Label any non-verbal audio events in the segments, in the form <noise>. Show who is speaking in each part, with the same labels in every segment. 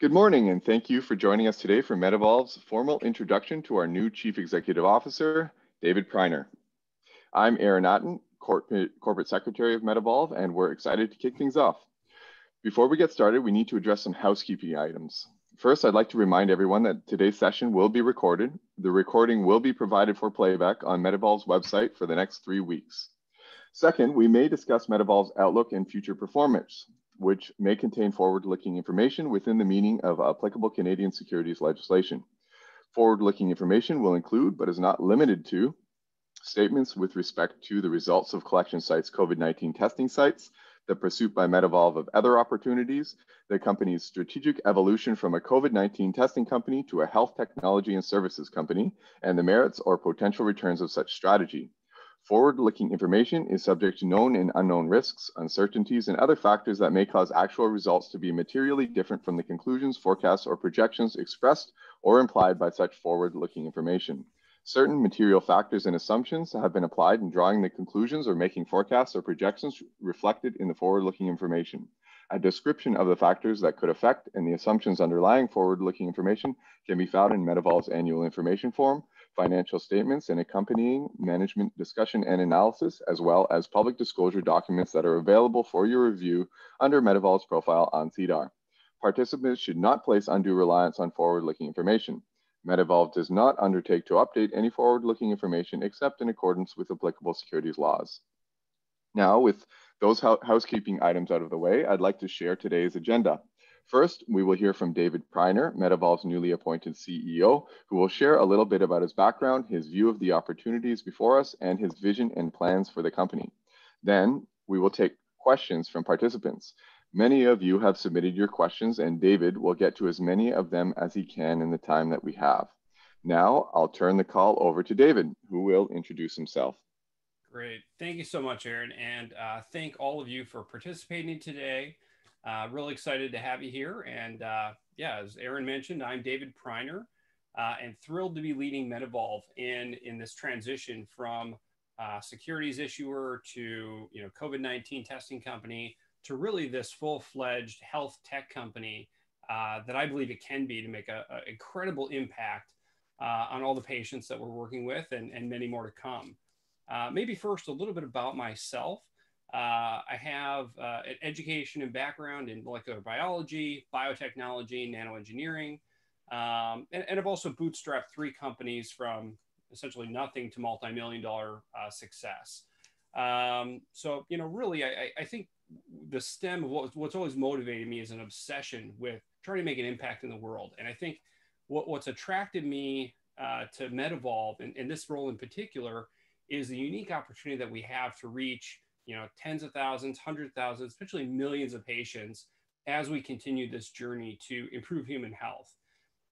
Speaker 1: Good morning, and thank you for joining us today for Medivolve's formal introduction to our new Chief Executive Officer, David Preiner. I'm Aaron Otten, Corporate, Corporate Secretary of Medivolve, and we're excited to kick things off. Before we get started, we need to address some housekeeping items. First, I'd like to remind everyone that today's session will be recorded. The recording will be provided for playback on Medivolve's website for the next three weeks. Second, we may discuss Medivolve's outlook and future performance which may contain forward-looking information within the meaning of applicable Canadian securities legislation. Forward-looking information will include, but is not limited to, statements with respect to the results of collection sites' COVID-19 testing sites, the pursuit by Medivolve of other opportunities, the company's strategic evolution from a COVID 19 testing company to a health technology and services company, and the merits or potential returns of such strategy. Forward-looking information is subject to known and unknown risks, uncertainties, and other factors that may cause actual results to be materially different from the conclusions, forecasts, or projections expressed or implied by such forward-looking information. Certain material factors and assumptions have been applied in drawing the conclusions or making forecasts or projections reflected in the forward-looking information. A description of the factors that could affect and the assumptions underlying forward-looking information can be found in Medivolve's annual information form, financial statements and accompanying management discussion and analysis, as well as public disclosure documents that are available for your review under Medivolve's profile on SEDAR. Participants should not place undue reliance on forward-looking information. Medivolve does not undertake to update any forward-looking information except in accordance with applicable securities laws. Now, with those housekeeping items out of the way, I'd like to share today's agenda. First, we will hear from David Preiner, Medivolve's newly appointed CEO, who will share a little bit about his background, his view of the opportunities before us, and his vision and plans for the company. Then, we will take questions from participants. Many of you have submitted your questions, and David will get to as many of them as he can in the time that we have. Now, I'll turn the call over to David, who will introduce himself.
Speaker 2: Great. Thank you so much, Aaron. And uh, thank all of you for participating today. Uh, really excited to have you here. And uh, yeah, as Aaron mentioned, I'm David Preiner uh, and thrilled to be leading Medivolve in, in this transition from uh, securities issuer to you know COVID-19 testing company to really this full-fledged health tech company uh, that I believe it can be to make an incredible impact uh, on all the patients that we're working with and, and many more to come. maybe first a little bit about myself. Uh, I have uh, an education and background in molecular biology, biotechnology, nanoengineering, um, and, and, I've also bootstrapped three companies from essentially nothing to multi-million dollar uh, success. Um, so, you know, really, I, I think the stem of what, what's always motivated me is an obsession with trying to make an impact in the world. And I think what, what's attracted me uh, to Medivolve and, and this role in particular is the unique opportunity that we have to reach – you know, tens of thousands, hundred thousands, potentially millions of patients as we continue this journey to improve human health.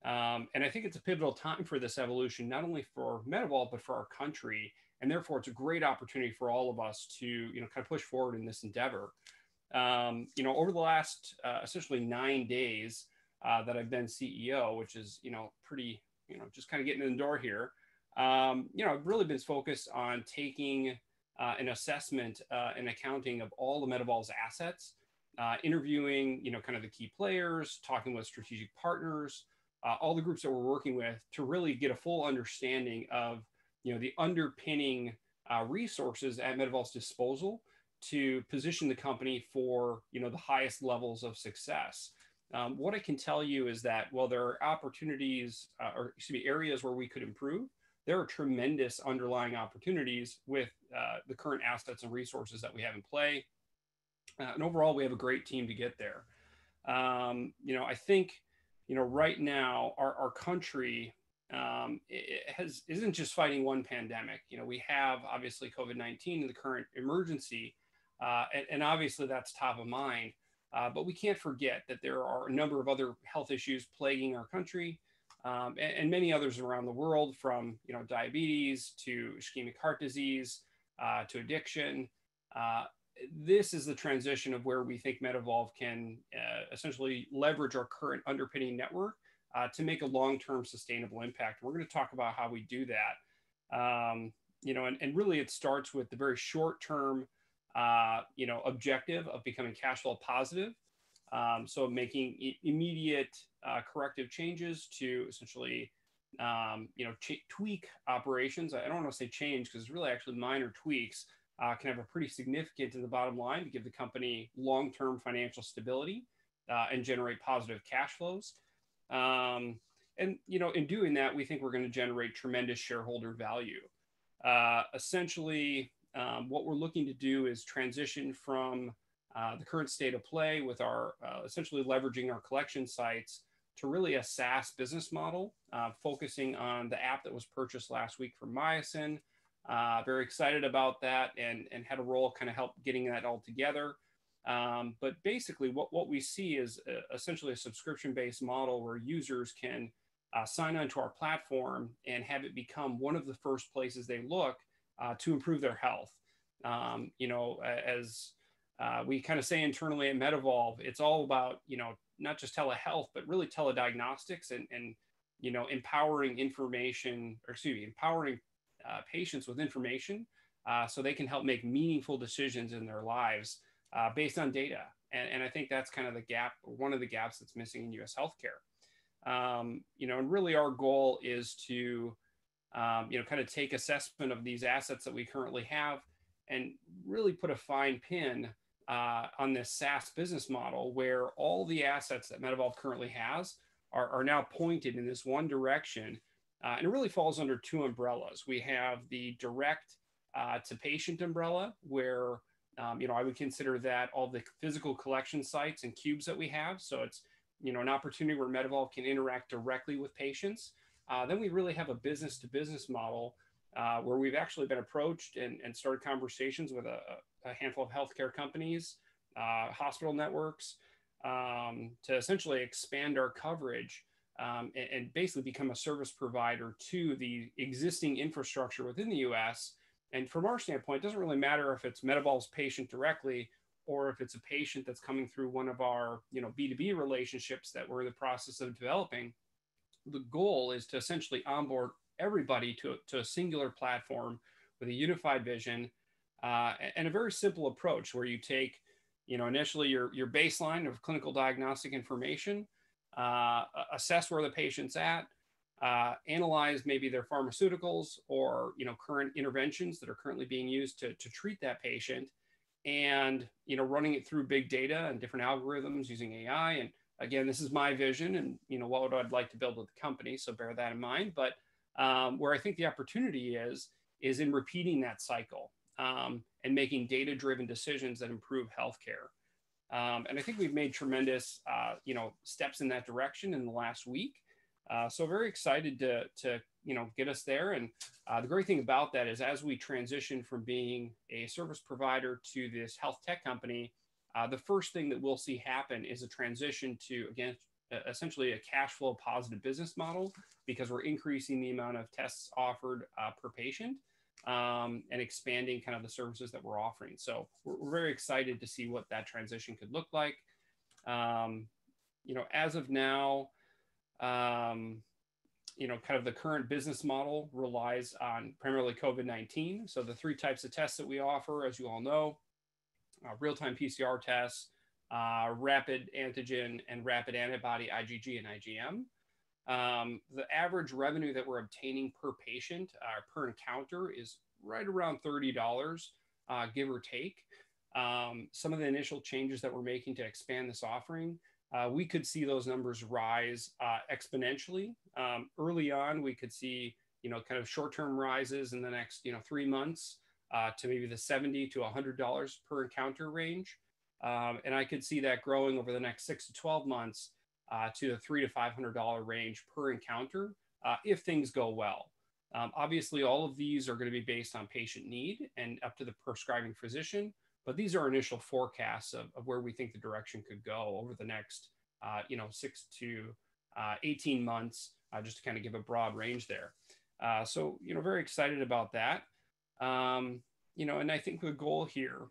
Speaker 2: Um, and I think it's a pivotal time for this evolution, not only for Medivolve, but for our country. And therefore, it's a great opportunity for all of us to, you know, kind of push forward in this endeavor. Um, you know, over the last uh, essentially nine days uh, that I've been CEO, which is, you know, pretty, you know, just kind of getting in the door here, um, you know, I've really been focused on taking uh, an assessment uh, and accounting of all the Medivolve's assets, uh, interviewing, you know, kind of the key players, talking with strategic partners, all the groups that we're working with to really get a full understanding of, you know, the underpinning resources at Medivolve's disposal to position the company for you know the highest levels of success. Um, what I can tell you is that while there are opportunities uh, or excuse me areas where we could improve, there are tremendous underlying opportunities with uh, the current assets and resources that we have in play. Uh, and overall, we have a great team to get there. Um, you know, I think, you know, right now our, our country um, has isn't just fighting one pandemic. You know, we have obviously COVID-19 and the current emergency, uh, and, and, obviously that's top of mind. Uh, but we can't forget that there are a number of other health issues plaguing our country um, and, and, many others around the world from you know diabetes to ischemic heart disease uh, to addiction. Uh, this is the transition of where we think Medivolve can uh, essentially leverage our current underpinning network uh, to make a long-term sustainable impact. We're going to talk about how we do that. Um, you know, and, and really it starts with the very short-term, uh, you know, objective of becoming cash flow positive um, so making immediate uh, corrective changes to essentially, um, you know, tweak operations. I don't want to say change because it's really actually minor tweaks uh, can have a pretty significant to the bottom line to give the company long-term financial stability uh, and generate positive cash flows. Um, and you know, in doing that, we think we're going to generate tremendous shareholder value. Uh, essentially, um, what we're looking to do is transition from uh, the current state of play with our uh, essentially leveraging our collection sites to really a SaaS business model, uh, focusing on the app that was purchased last week from Myosin. very excited about that and, and had a role kind of help getting that all together. Um, but basically, what, what we see is a, essentially a subscription based model where users can uh, sign on to our platform and have it become one of the first places they look uh, to improve their health. Um, you know, as uh, we kind of say internally at Medivolve, it's all about, you know, not just telehealth, but really telediagnostics and, and you know, empowering information, or excuse me, empowering uh, patients with information uh, so they can help make meaningful decisions in their lives uh, based on data. And, and I think that's kind of the gap, one of the gaps that's missing in US healthcare. Um, you know, and really our goal is to, um, you know, kind of take assessment of these assets that we currently have and really put a fine pin uh, on this SaaS business model where all the assets that Medivolve currently has are, are now pointed in this one direction. Uh, and it really falls under two umbrellas. We have the direct uh, to patient umbrella, where um, you know I would consider that all the physical collection sites and cubes that we have. So it's you know an opportunity where Medivolve can interact directly with patients. Uh, then we really have a business to business model uh, where we've actually been approached and, and started conversations with a, a handful of healthcare companies, uh, hospital networks, um, to essentially expand our coverage um, and, and, basically become a service provider to the existing infrastructure within the US. And from our standpoint, it doesn't really matter if it's Medivolve's patient directly or if it's a patient that's coming through one of our you know, B2B relationships that we're in the process of developing. The goal is to essentially onboard everybody to, to a singular platform with a unified vision uh, and a very simple approach where you take, you know, initially your, your baseline of clinical diagnostic information, uh, assess where the patient's at, uh, analyze maybe their pharmaceuticals or, you know, current interventions that are currently being used to, to treat that patient and, you know, running it through big data and different algorithms using AI. And again, this is my vision and, you know, what I'd like to build with the company. So bear that in mind, but um, where I think the opportunity is, is in repeating that cycle um, and making data driven decisions that improve healthcare. Um, and I think we've made tremendous, uh, you know, steps in that direction in the last week. Uh, so very excited to, to, you know, get us there. And uh, the great thing about that is as we transition from being a service provider to this health tech company, uh, the first thing that we'll see happen is a transition to, again, essentially a cash flow positive business model because we're increasing the amount of tests offered uh, per patient um, and expanding kind of the services that we're offering. So we're, we're, very excited to see what that transition could look like. Um, you know, as of now, um, you know, kind of the current business model relies on primarily COVID 19. So the three types of tests that we offer, as you all know, uh, real time PCR tests, uh, rapid antigen and rapid antibody IgG and IgM. Um, the average revenue that we're obtaining per patient uh, per encounter is right around $30, uh, give or take. Um, some of the initial changes that we're making to expand this offering, uh, we could see those numbers rise uh, exponentially. Um, early on, we could see you know kind of short-term rises in the next you know three months uh, to maybe the 70 to $100 per encounter range. Um, and I could see that growing over the next six to 12 months uh, to the three to $500 range per encounter uh, if things go well. Um, obviously, all of these are going to be based on patient need and up to the prescribing physician, but these are initial forecasts of, of where we think the direction could go over the next, uh, you know, six to uh, 18 months, uh, just to kind of give a broad range there. Uh, so, you know, very excited about that. Um, you know, and I think the goal here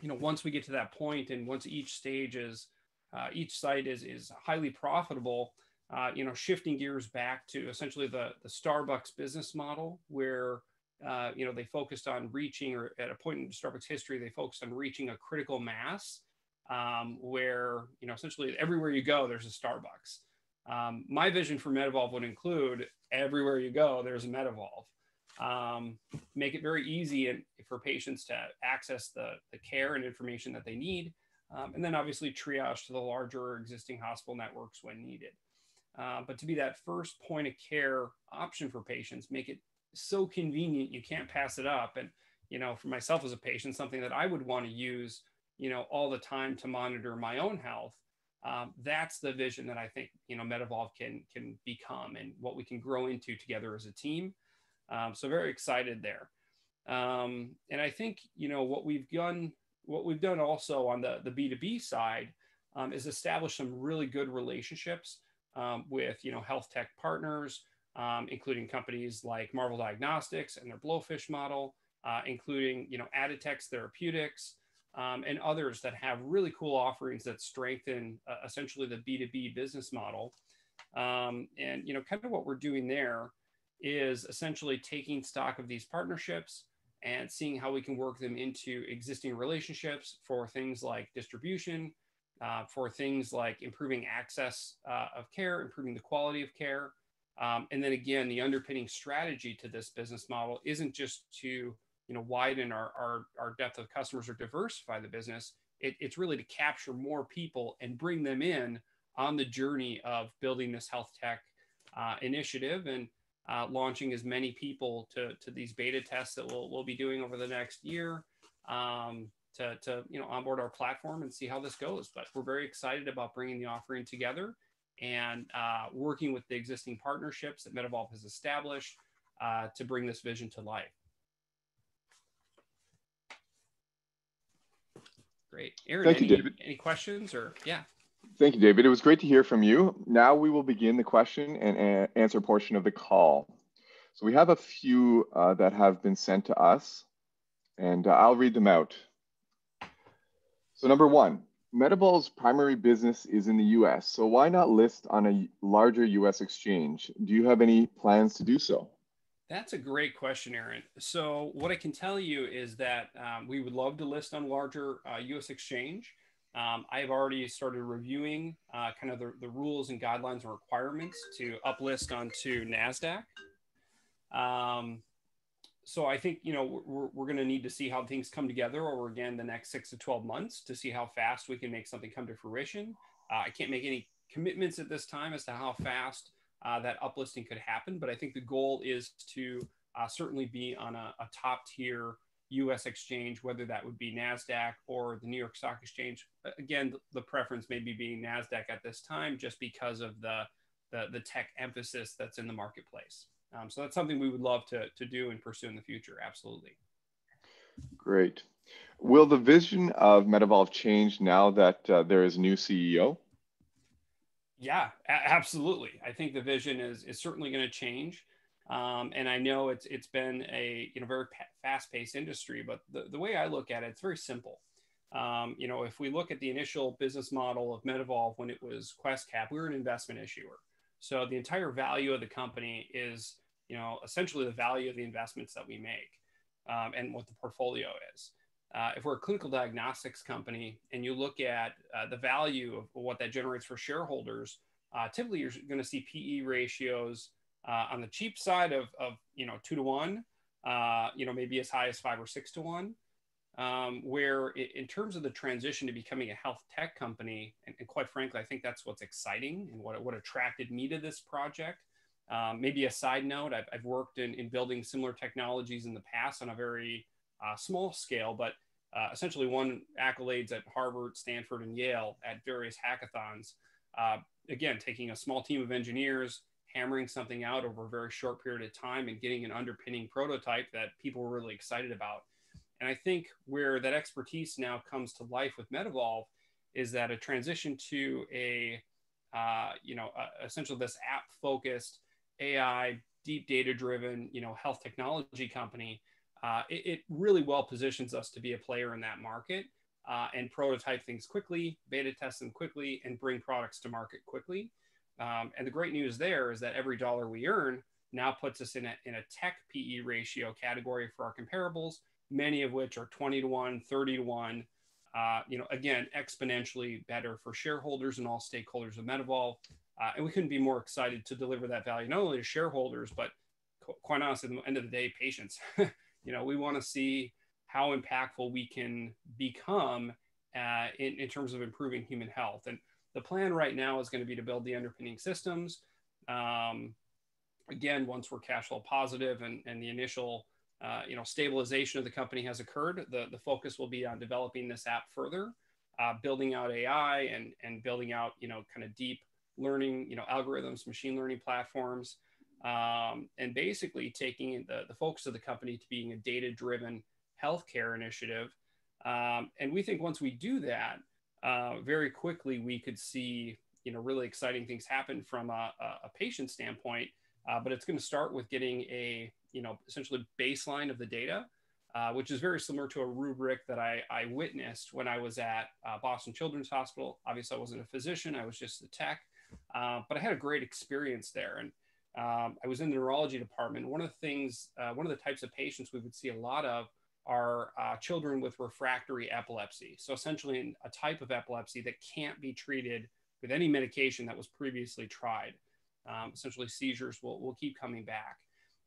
Speaker 2: you know, once we get to that point and once each stage is, uh, each site is, is highly profitable, uh, you know, shifting gears back to essentially the, the Starbucks business model where, uh, you know, they focused on reaching, or at a point in Starbucks history, they focused on reaching a critical mass um, where, you know, essentially everywhere you go, there's a Starbucks. Um, my vision for Medivolve would include everywhere you go, there's a Medivolve um, make it very easy and, for patients to access the, the care and information that they need. Um, and then obviously triage to the larger existing hospital networks when needed. Uh, but to be that first point of care option for patients, make it so convenient you can't pass it up. And, you know, for myself as a patient, something that I would want to use, you know, all the time to monitor my own health. Um, that's the vision that I think, you know, Medivolve can, can become and what we can grow into together as a team. Um, so very excited there. Um, and I think you know what we've done, what we've done also on the the B two B side um, is establish some really good relationships um, with you know health tech partners, um, including companies like Marvel Diagnostics and their Blowfish model, uh, including you know Aditex Therapeutics. Um, and others that have really cool offerings that strengthen uh, essentially the B2B business model. and you know, kind of what we're doing there is essentially taking stock of these partnerships and seeing how we can work them into existing relationships for things like distribution, uh, for things like improving access uh, of care, improving the quality of care. Um, and then again, the underpinning strategy to this business model isn't just to you know widen our, our, our depth of customers or diversify the business. It, it's really to capture more people and bring them in on the journey of building this health tech uh, initiative. And uh, launching as many people to, to these beta tests that we'll, we'll be doing over the next year um, to, to you know onboard our platform and see how this goes. But we're very excited about bringing the offering together and uh, working with the existing partnerships that Medivolve has established uh, to bring this vision to life. Great, Aaron. Thank any, you, David. Any questions or yeah?
Speaker 1: Thank you, David. It was great to hear from you. Now we will begin the question and answer portion of the call. So we have a few uh, that have been sent to us, and uh, I'll read them out. So number one, Medivolve's primary business is in the US, so why not list on a larger US exchange? Do you have any plans to do so?
Speaker 2: That's a great question, Aaron. So what I can tell you is that um, we would love to list on larger uh, US exchange. Um, I've already started reviewing uh, kind of the, the, rules and guidelines and requirements to uplist onto NASDAQ. Um, so I think, you know, we're, we're going to need to see how things come together over again the next six to 12 months to see how fast we can make something come to fruition. Uh, I can't make any commitments at this time as to how fast uh, that uplisting could happen, but I think the goal is to uh, certainly be on a, a top tier US exchange, whether that would be NASDAQ or the New York Stock Exchange. Again, the preference maybe being NASDAQ at this time just because of the, the, the tech emphasis that's in the marketplace. Um, so that's something we would love to, to do and pursue in the future, absolutely.
Speaker 1: Great. Will the vision of Medivolve change now that uh, there is new CEO?
Speaker 2: Yeah, absolutely. I think the vision is, is certainly going to change. Um, and I know it's it's been a you know very fast paced industry, but the, the way I look at it, it's very simple. Um, you know, if we look at the initial business model of Medivolve when it was QuestCap, we were an investment issuer. So the entire value of the company is, you know, essentially the value of the investments that we make um, and what the portfolio is. Uh, if we're a clinical diagnostics company and you look at uh, the value of what that generates for shareholders, uh, typically you're going to see PE ratios uh, on the cheap side of, of you know two to one, uh, you know maybe as high as five or six to one. Um, where it, in terms of the transition to becoming a health tech company, and, and, quite frankly, I think that's what's exciting and what, what attracted me to this project. Um, maybe a side note, I've, I've worked in, in, building similar technologies in the past on a very uh, small scale, but uh, essentially won accolades at Harvard, Stanford, and Yale at various hackathons. Uh, again, taking a small team of engineers, hammering something out over a very short period of time and getting an underpinning prototype that people were really excited about. And I think where that expertise now comes to life with Medivolve is that a transition to a, uh, you know, a, uh, essentially this app focused AI, deep data driven, you know, health technology company, uh, it, it, really well positions us to be a player in that market uh, and prototype things quickly, beta test them quickly, and bring products to market quickly. Um, and the great news there is that every dollar we earn now puts us in a, in a tech PE ratio category for our comparables, many of which are 20 to 1, 30 to 1. Uh, you know, again, exponentially better for shareholders and all stakeholders of Medivolve. Uh, and we couldn't be more excited to deliver that value, not only to shareholders, but quite honestly, at the end of the day, patients. <laughs> you know, we want to see how impactful we can become uh, in, in terms of improving human health. And the plan right now is going to be to build the underpinning systems. Um, again, once we're cash flow positive and, and the initial uh, you know stabilization of the company has occurred, the, the focus will be on developing this app further, uh, building out AI and and building out you know kind of deep learning you know algorithms, machine learning platforms, um, and basically taking the, the focus of the company to being a data driven healthcare initiative. Um, and we think once we do that, uh, very quickly we could see you know really exciting things happen from a, a patient standpoint. Uh, but it's going to start with getting a you know essentially baseline of the data, uh, which is very similar to a rubric that I, I witnessed when I was at uh, Boston Children's Hospital. Obviously, I wasn't a physician; I was just the tech, uh, but I had a great experience there and. Um, I was in the neurology department. One of the things, one of the types of patients we would see a lot of are uh, children with refractory epilepsy. So essentially a type of epilepsy that can't be treated with any medication that was previously tried. Um, essentially seizures will, will keep coming back.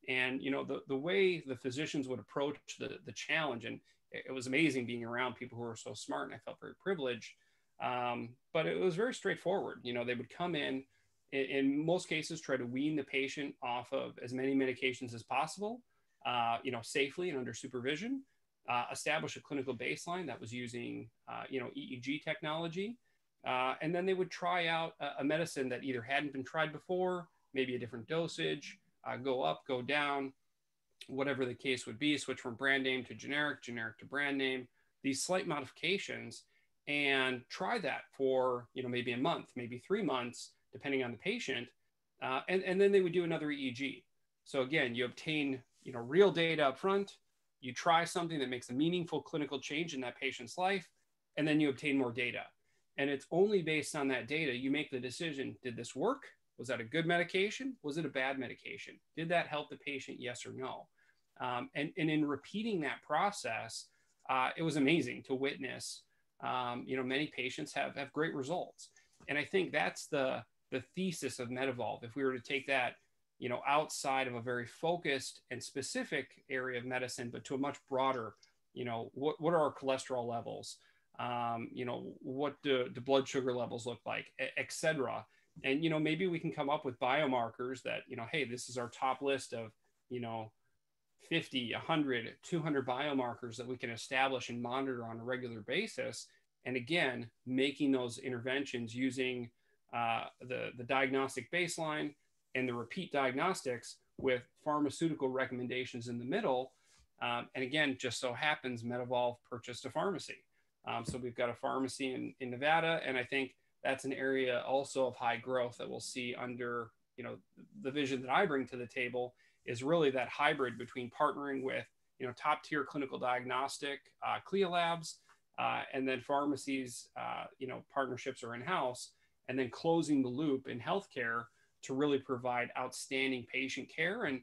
Speaker 2: And, you know, the, the way the physicians would approach the, the challenge, and it, it was amazing being around people who were so smart and I felt very privileged, um, but it was very straightforward. You know, they would come in, in, in most cases, try to wean the patient off of as many medications as possible uh, you know, safely and under supervision, uh, establish a clinical baseline that was using, uh, you know, EEG technology. Uh, and then they would try out a, a, medicine that either hadn't been tried before, maybe a different dosage, uh, go up, go down, whatever the case would be, switch from brand name to generic, generic to brand name, these slight modifications and try that for, you know, maybe a month, maybe three months, depending on the patient. Uh, and, and then they would do another EEG. So again, you obtain you know real data up front you try something that makes a meaningful clinical change in that patient's life and then you obtain more data and it's only based on that data you make the decision did this work was that a good medication was it a bad medication did that help the patient yes or no um, and, and in repeating that process uh, it was amazing to witness um, you know many patients have have great results and i think that's the the thesis of medivolve if we were to take that you know, outside of a very focused and specific area of medicine, but to a much broader, you know, what, what are our cholesterol levels? Um, you know, what do, the blood sugar levels look like, et cetera. And, you know, maybe we can come up with biomarkers that, you know, hey, this is our top list of, you know, 50, 100, 200 biomarkers that we can establish and monitor on a regular basis. And again, making those interventions using uh, the, the diagnostic baseline, and the repeat diagnostics with pharmaceutical recommendations in the middle. Um, and again, just so happens Medivolve purchased a pharmacy. Um, so we've got a pharmacy in, in Nevada, and I think that's an area also of high growth that we'll see under you know the vision that I bring to the table is really that hybrid between partnering with you know top tier clinical diagnostic uh, CLIA labs uh, and then pharmacies uh, you know partnerships or in house, and then closing the loop in healthcare to really provide outstanding patient care. And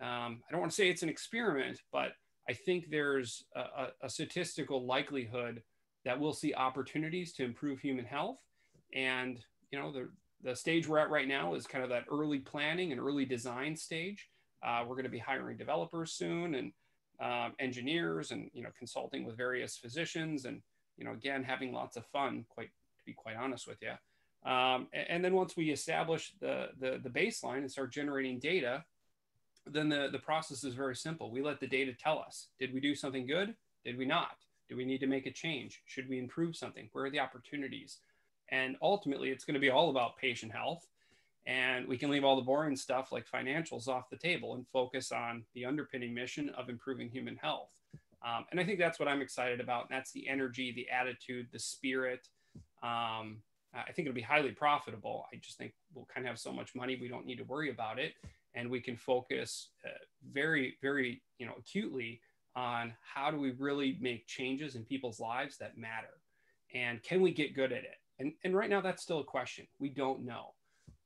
Speaker 2: um, I don't want to say it's an experiment, but I think there's a, a, a statistical likelihood that we'll see opportunities to improve human health. And you know, the the stage we're at right now is kind of that early planning and early design stage. Uh, we're going to be hiring developers soon and um, engineers and you know consulting with various physicians and you know again having lots of fun quite to be quite honest with you um, and then once we establish the, the, the baseline and start generating data, then the, the process is very simple. We let the data tell us, did we do something good? Did we not? Do we need to make a change? Should we improve something? Where are the opportunities? And ultimately, it's going to be all about patient health. And we can leave all the boring stuff like financials off the table and focus on the underpinning mission of improving human health. Um, and I think that's what I'm excited about. And that's the energy, the attitude, the spirit, um, I think it'll be highly profitable. I just think we'll kind of have so much money we don't need to worry about it, and we can focus uh, very, very, you know, acutely on how do we really make changes in people's lives that matter, and can we get good at it? And and right now that's still a question. We don't know.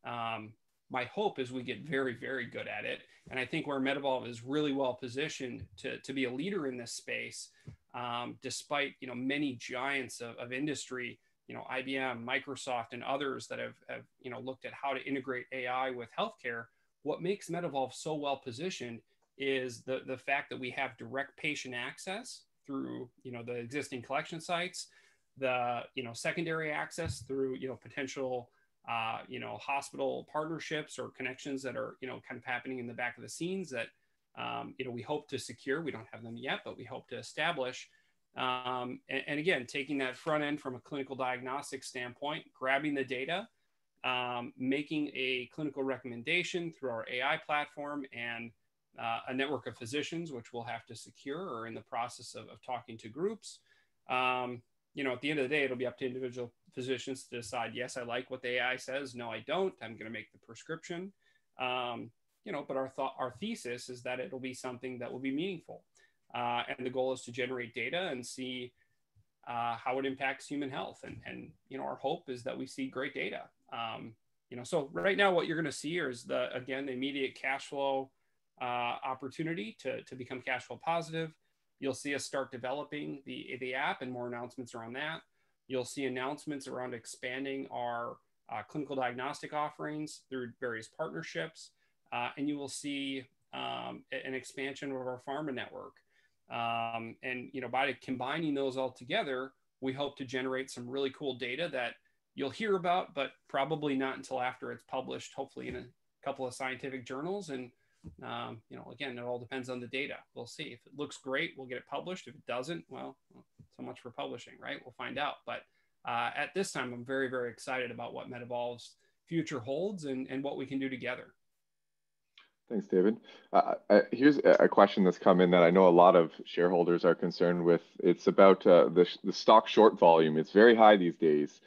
Speaker 2: Um, my hope is we get very, very good at it. And I think where Medivolve is really well positioned to, to be a leader in this space, um, despite you know many giants of, of industry you know, IBM, Microsoft, and others that have, have you know, looked at how to integrate AI with healthcare, what makes Medivolve so well positioned is the, the fact that we have direct patient access through, you know, the existing collection sites, the, you know, secondary access through, you know, potential, uh, you know, hospital partnerships or connections that are, you know, kind of happening in the back of the scenes that, um, you know, we hope to secure. We don't have them yet, but we hope to establish um, and, and, again, taking that front end from a clinical diagnostic standpoint, grabbing the data, um, making a clinical recommendation through our AI platform and uh, a network of physicians, which we'll have to secure or in the process of, of talking to groups. Um, you know, at the end of the day, it'll be up to individual physicians to decide, yes, I like what the AI says. No, I don't. I'm going to make the prescription. Um, you know, but our, thought, our thesis is that it'll be something that will be meaningful. Uh, and the goal is to generate data and see uh, how it impacts human health. And, and, you know, our hope is that we see great data. Um, you know, so right now what you're going to see is the, again, the immediate cash flow uh, opportunity to, to become cash flow positive. You'll see us start developing the, the app and more announcements around that. You'll see announcements around expanding our uh, clinical diagnostic offerings through various partnerships. Uh, and you will see um, an expansion of our pharma network. Um, and you know, by combining those all together, we hope to generate some really cool data that you'll hear about, but probably not until after it's published, hopefully in a couple of scientific journals. And um, you know, again, it all depends on the data. We'll see if it looks great, we'll get it published. If it doesn't, well, so much for publishing, right? We'll find out. But uh, at this time, I'm very, very excited about what Medivolve's future holds and, and what we can do together.
Speaker 1: Thanks, David. Uh, uh here's a question that's come in that I know a lot of shareholders are concerned with. It's about uh, the, the stock short volume. It's very high these days.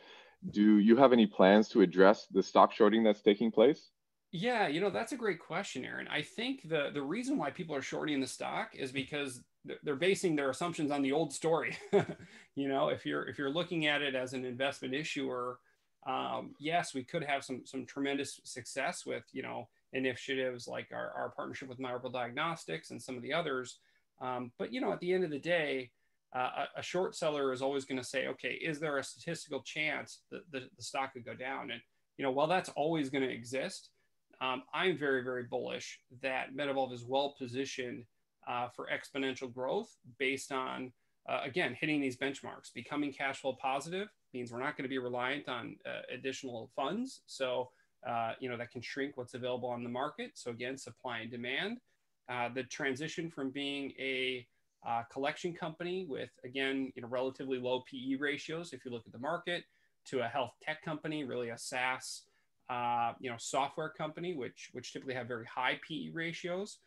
Speaker 1: Do you have any plans to address the stock shorting that's taking place?
Speaker 2: Yeah, you know, that's a great question, Aaron. I think the, the reason why people are shorting the stock is because they're basing their assumptions on the old story. <laughs> you know, if you're if you're looking at it as an investment issuer, um, yes, we could have some some tremendous success with, you know, initiatives like our, our partnership with Marble Diagnostics and some of the others. Um, but you know, at the end of the day, uh, a, a, short seller is always going to say, okay, is there a statistical chance that the, the, stock could go down? And you know, while that's always going to exist, um, I'm very, very bullish that Medivolve is well positioned uh, for exponential growth based on uh, again hitting these benchmarks. Becoming cash flow positive means we're not going to be reliant on uh, additional funds. So uh, you know, that can shrink what's available on the market. So again, supply and demand. Uh, the transition from being a uh, collection company with, again, you know, relatively low PE ratios, if you look at the market, to a health tech company, really a SaaS, uh, you know, software company, which which typically have very high PE ratios.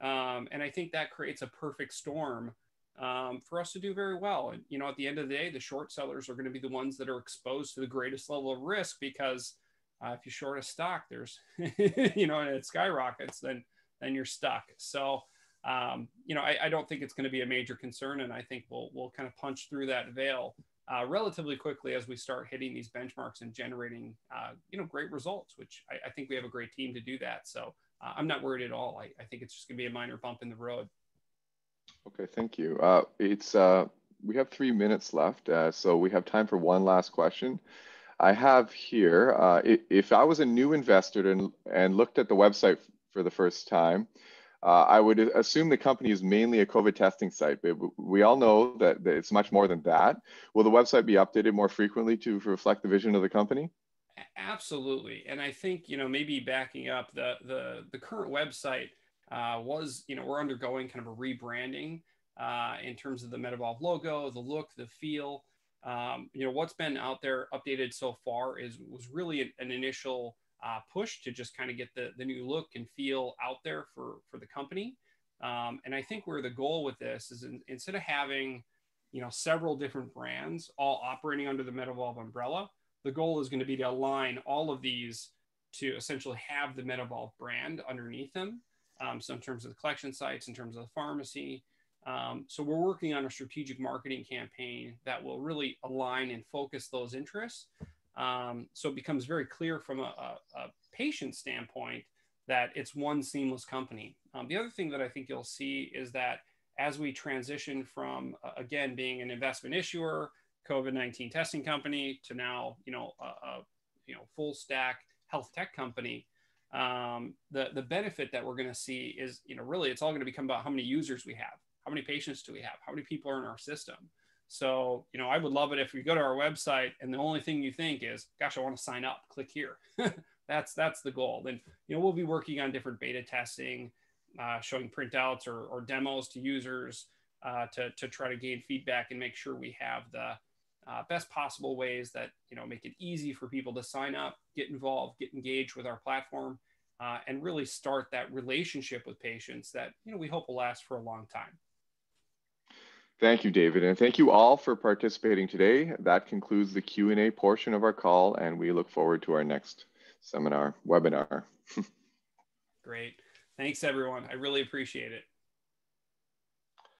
Speaker 2: Um, and I think that creates a perfect storm um, for us to do very well. And you know, at the end of the day, the short sellers are going to be the ones that are exposed to the greatest level of risk because uh, if you short a stock, there's, <laughs> you know, and it skyrockets, then then you're stuck. So, um, you know, I, I, don't think it's going to be a major concern, and I think we'll we'll kind of punch through that veil uh, relatively quickly as we start hitting these benchmarks and generating, uh, you know, great results. Which I, I, think we have a great team to do that. So uh, I'm not worried at all. I, I think it's just going to be a minor bump in the road.
Speaker 1: Okay, thank you. Uh, it's uh, we have three minutes left, so we have time for one last question. I have here, uh, if I was a new investor and, and looked at the website for the first time, uh, I would assume the company is mainly a COVID testing site, but we all know that, that it's much more than that. Will the website be updated more frequently to reflect the vision of the company?
Speaker 2: Absolutely, and I think you know maybe backing up the the the current website uh, was you know we're undergoing kind of a rebranding uh, in terms of the Medivolve logo, the look, the feel um, you know what's been out there updated so far is was really an, an initial uh, push to just kind of get the, the new look and feel out there for for the company um, and i think where the goal with this is in, instead of having you know several different brands all operating under the medivolve umbrella the goal is going to be to align all of these to essentially have the medivolve brand underneath them um, so in terms of the collection sites in terms of the pharmacy um, so we're working on a strategic marketing campaign that will really align and focus those interests. Um, so it becomes very clear from a, a, a, patient standpoint that it's one seamless company. Um, the other thing that I think you'll see is that as we transition from uh, again being an investment issuer, COVID nineteen testing company to now you know a, a, you know full stack health tech company, um, the the benefit that we're going to see is you know really it's all going to become about how many users we have how many patients do we have how many people are in our system so you know i would love it if you go to our website and the only thing you think is gosh i want to sign up click here <laughs> that's that's the goal and you know we'll be working on different beta testing uh, showing printouts or, or, demos to users uh, to, to try to gain feedback and make sure we have the uh, best possible ways that you know make it easy for people to sign up get involved get engaged with our platform uh, and really start that relationship with patients that you know we hope will last for a long time
Speaker 1: Thank you, David, and thank you all for participating today. That concludes the Q&A portion of our call, and we look forward to our next seminar, webinar.
Speaker 2: <laughs> Great. Thanks, everyone. I really appreciate it.